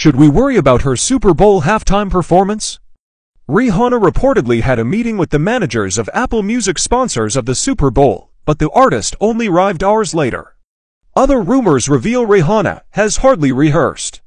Should we worry about her Super Bowl halftime performance? Rihanna reportedly had a meeting with the managers of Apple Music sponsors of the Super Bowl, but the artist only arrived hours later. Other rumors reveal Rihanna has hardly rehearsed.